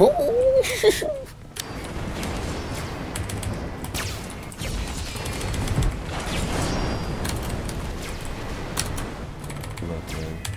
Look.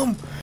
Damn!